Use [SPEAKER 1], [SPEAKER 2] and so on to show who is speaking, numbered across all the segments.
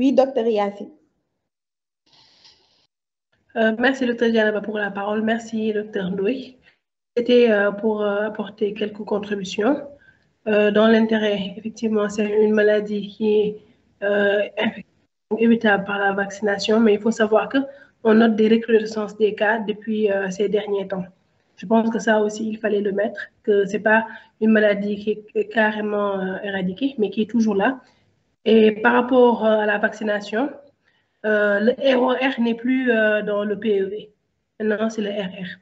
[SPEAKER 1] Oui, docteur Yassine.
[SPEAKER 2] Euh, merci, docteur Dianaba, pour la parole. Merci, docteur Ndoye. C'était euh, pour euh, apporter quelques contributions. dans l'intérêt, effectivement, c'est une maladie qui est évitable par la vaccination, mais il faut savoir qu'on note des recrudescences des cas depuis ces derniers temps. Je pense que ça aussi, il fallait le mettre, que ce n'est pas une maladie qui est carrément éradiquée, mais qui est toujours là. Et par rapport à la vaccination, euh, le ROR n'est plus euh, dans le PEV. Maintenant, c'est le RR.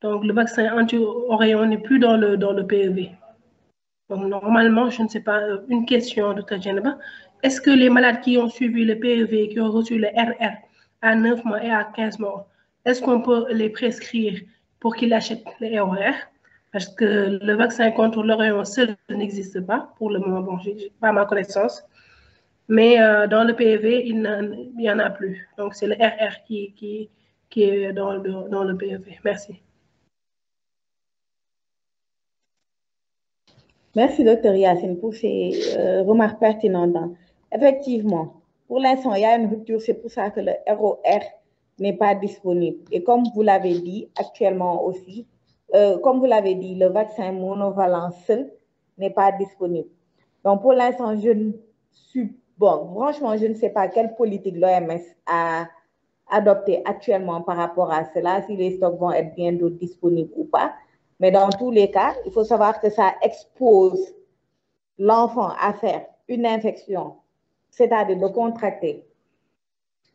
[SPEAKER 2] Donc, le vaccin anti-oreillon n'est plus dans le, dans le PEV. Donc, normalement, je ne sais pas, euh, une question, Dr. Geneva. Est-ce que les malades qui ont suivi le PEV, qui ont reçu le RR à 9 mois et à 15 mois, est-ce qu'on peut les prescrire pour qu'ils achètent le ROR Parce que le vaccin contre l'oreillon seul n'existe pas pour le moment. Bon, pas ma connaissance. Mais euh, dans le PEV, il n'y en a plus. Donc, c'est le RR qui, est dans le, dans le PEV. Merci.
[SPEAKER 1] Merci, docteur Yacine, pour ces euh, remarques pertinentes. Effectivement, pour l'instant, il y a une rupture. C'est pour ça que le ROR n'est pas disponible. Et comme vous l'avez dit actuellement aussi, euh, comme vous l'avez dit, le vaccin monovalent seul n'est pas disponible. Donc, pour l'instant, je ne suis Bon, franchement, je ne sais pas quelle politique l'OMS a adoptée actuellement par rapport à cela, si les stocks vont être bientôt disponibles ou pas. Mais dans tous les cas, il faut savoir que ça expose l'enfant à faire une infection, c'est-à-dire de contracter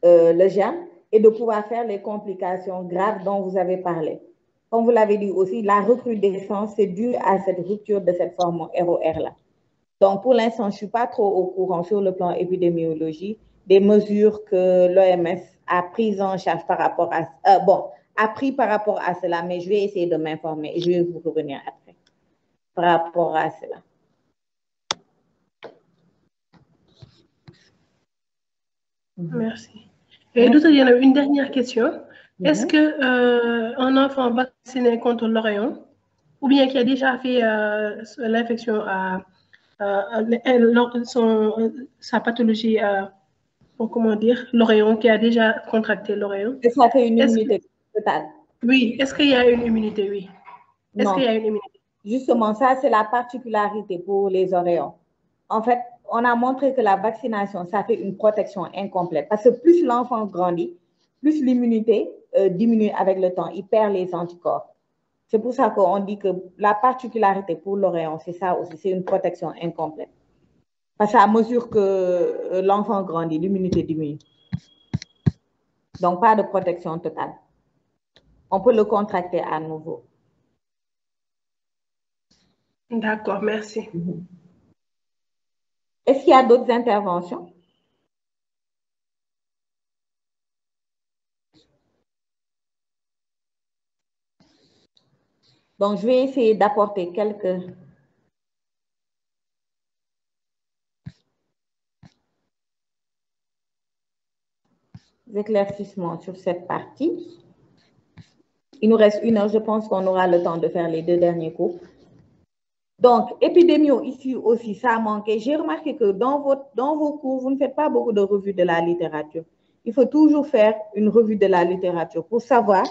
[SPEAKER 1] euh, le germe et de pouvoir faire les complications graves dont vous avez parlé. Comme vous l'avez dit aussi, la recrudescence, c'est dû à cette rupture de cette forme ROR-là. Donc, pour l'instant, je ne suis pas trop au courant sur le plan épidémiologie des mesures que l'OMS a prises en charge par rapport à... Euh, bon, a pris par rapport à cela, mais je vais essayer de m'informer et je vais vous revenir après par rapport à cela.
[SPEAKER 2] Merci. Et d'autres, il y en a une dernière question. Est-ce que euh, un enfant vacciné contre l'oreillon, ou bien qui a déjà fait euh, l'infection à son, sa pathologie, euh, comment dire, l'oreillon, qui a déjà contracté l'oreillon.
[SPEAKER 1] Est-ce qu'il y a une immunité totale?
[SPEAKER 2] Oui, est-ce qu'il y a une immunité, oui. Est-ce qu'il y a une immunité?
[SPEAKER 1] Justement, ça, c'est la particularité pour les oreillons. En fait, on a montré que la vaccination, ça fait une protection incomplète. Parce que plus l'enfant grandit, plus l'immunité euh, diminue avec le temps. Il perd les anticorps. C'est pour ça qu'on dit que la particularité pour l'oreillon, c'est ça aussi, c'est une protection incomplète. Parce qu'à mesure que euh, l'enfant grandit, l'immunité diminue. Donc, pas de protection totale. On peut le contracter à nouveau.
[SPEAKER 2] D'accord, merci.
[SPEAKER 1] Mm-hmm. Est-ce qu'il y a d'autres interventions? Donc, je vais essayer d'apporter quelques éclaircissements sur cette partie. Il nous reste une heure, je pense qu'on aura le temps de faire les deux derniers cours. Donc, épidémio, ici aussi, ça a manqué. J'ai remarqué que dans, dans vos cours, vous ne faites pas beaucoup de revues de la littérature. Il faut toujours faire une revue de la littérature pour savoir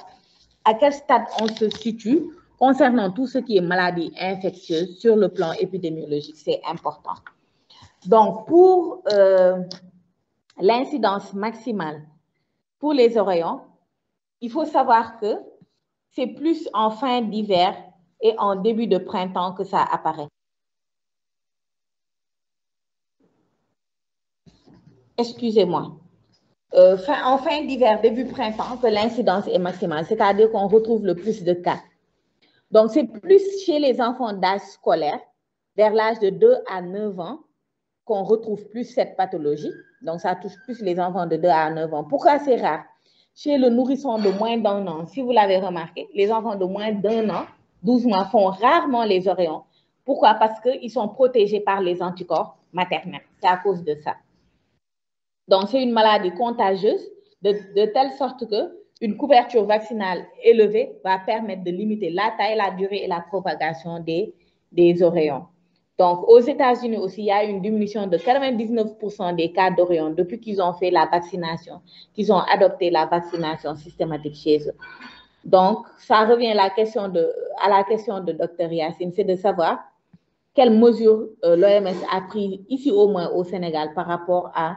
[SPEAKER 1] à quel stade on se situe concernant tout ce qui est maladie infectieuse sur le plan épidémiologique, c'est important. Donc, pour euh, l'incidence maximale pour les oreillons, il faut savoir que c'est plus en fin d'hiver et en début de printemps que ça apparaît. Excusez-moi. Euh, en fin d'hiver, début printemps, que l'incidence est maximale, c'est-à-dire qu'on retrouve le plus de cas. Donc, c'est plus chez les enfants d'âge scolaire, vers l'âge de 2 à 9 ans, qu'on retrouve plus cette pathologie. Donc, ça touche plus les enfants de 2 à 9 ans. Pourquoi c'est rare? Chez le nourrisson de moins d'un an, si vous l'avez remarqué, les enfants de moins d'un an, 12 mois, font rarement les oreillons. Pourquoi? Parce qu'ils sont protégés par les anticorps maternels. C'est à cause de ça. Donc, c'est une maladie contagieuse de, de telle sorte que une couverture vaccinale élevée va permettre de limiter la taille, la durée et la propagation des, des oreillons. Donc, aux États-Unis aussi, il y a une diminution de 99% des cas d'Orion depuis qu'ils ont fait la vaccination, qu'ils ont adopté la vaccination systématique chez eux. Donc, ça revient à la question de, Dr Yacine, c'est de savoir quelles mesures euh, l'OMS a pris ici au moins au Sénégal par rapport à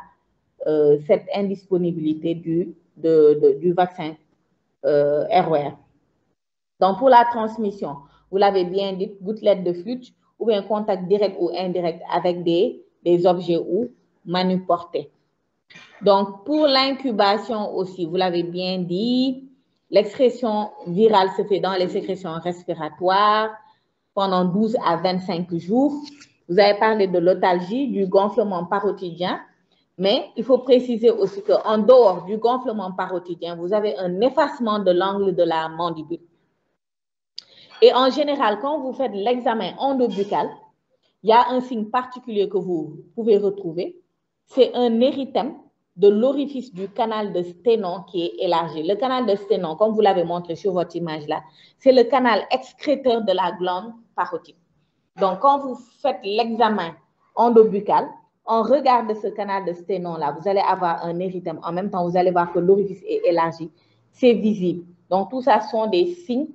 [SPEAKER 1] euh, cette indisponibilité du, du vaccin euh, ROR. Donc, pour la transmission, vous l'avez bien dit, gouttelettes de flûte ou bien contact direct ou indirect avec des, des objets ou manuportés. Donc, pour l'incubation aussi, vous l'avez bien dit, l'excrétion virale se fait dans les sécrétions respiratoires pendant 12 à 25 jours. Vous avez parlé de l'otalgie, du gonflement parotidien, mais il faut préciser aussi qu'en dehors du gonflement parotidien, vous avez un effacement de l'angle de la mandibule. Et en général, quand vous faites l'examen endobuccal, il y a un signe particulier que vous pouvez retrouver. C'est un érythème de l'orifice du canal de Sténon qui est élargi. Le canal de Sténon, comme vous l'avez montré sur votre image là, c'est le canal excréteur de la glande parotide. Donc, quand vous faites l'examen endobuccal, on regarde ce canal de Sténon là, vous allez avoir un érythème. En même temps, vous allez voir que l'orifice est élargi. C'est visible. Donc, tout ça sont des signes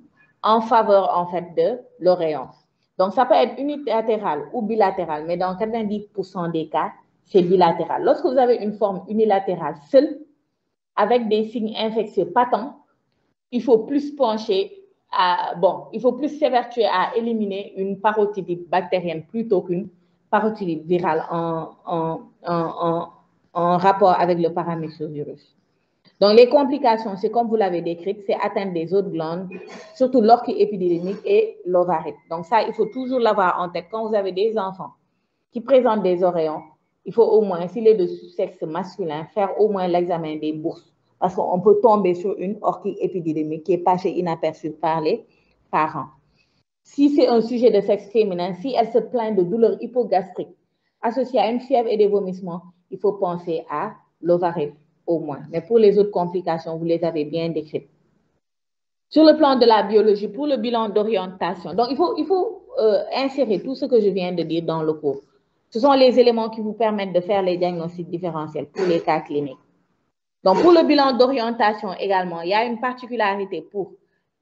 [SPEAKER 1] en faveur en fait de l'oréon. Donc, ça peut être unilatéral ou bilatéral, mais dans 90% des cas, c'est bilatéral. Lorsque vous avez une forme unilatérale seule, avec des signes infectieux patents, il faut plus pencher à, bon, il faut plus s'évertuer à éliminer une parotidite bactérienne plutôt qu'une parotidite virale en, en, en, en, rapport avec le paramyxovirus. Donc, les complications, c'est comme vous l'avez décrit, c'est atteindre des autres glandes, surtout l'orchiépidémique et l'ovarite. Donc, ça, il faut toujours l'avoir en tête. Quand vous avez des enfants qui présentent des oreillons, il faut au moins, s'il est de sexe masculin, faire au moins l'examen des bourses. Parce qu'on peut tomber sur une orchiépidémique qui est passée inaperçue par les parents. Si c'est un sujet de sexe féminin, si elle se plaint de douleurs hypogastriques associées à une fièvre et des vomissements, il faut penser à l'ovarite au moins. Mais pour les autres complications, vous les avez bien décrites. Sur le plan de la biologie, pour le bilan d'orientation, donc il faut, il faut euh, insérer tout ce que je viens de dire dans le cours. Ce sont les éléments qui vous permettent de faire les diagnostics différentiels pour les cas cliniques. Donc, pour le bilan d'orientation également, il y a une particularité pour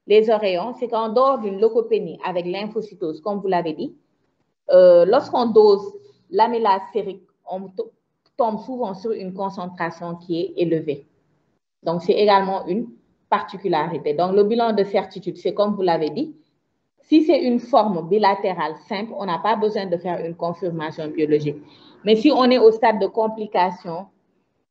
[SPEAKER 1] les oreillons, c'est qu'en dehors d'une leucopénie avec lymphocytose, comme vous l'avez dit, euh, lorsqu'on dose l'amylase sérique, on tombe souvent sur une concentration qui est élevée. Donc, c'est également une particularité. Donc, le bilan de certitude, c'est comme vous l'avez dit, si c'est une forme bilatérale simple, on n'a pas besoin de faire une confirmation biologique. Mais si on est au stade de complication,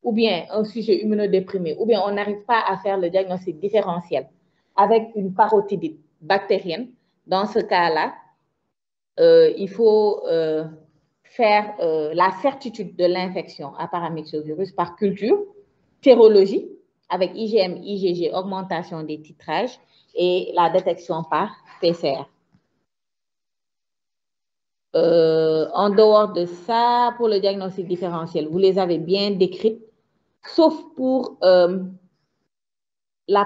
[SPEAKER 1] ou bien un sujet immunodéprimé, ou bien on n'arrive pas à faire le diagnostic différentiel avec une parotidite bactérienne, dans ce cas-là, euh, il faut euh, faire euh, la certitude de l'infection à paramyxovirus par culture, sérologie, avec IgM, IgG, augmentation des titrages et la détection par PCR. En dehors de ça, pour le diagnostic différentiel, vous les avez bien décrites, sauf pour la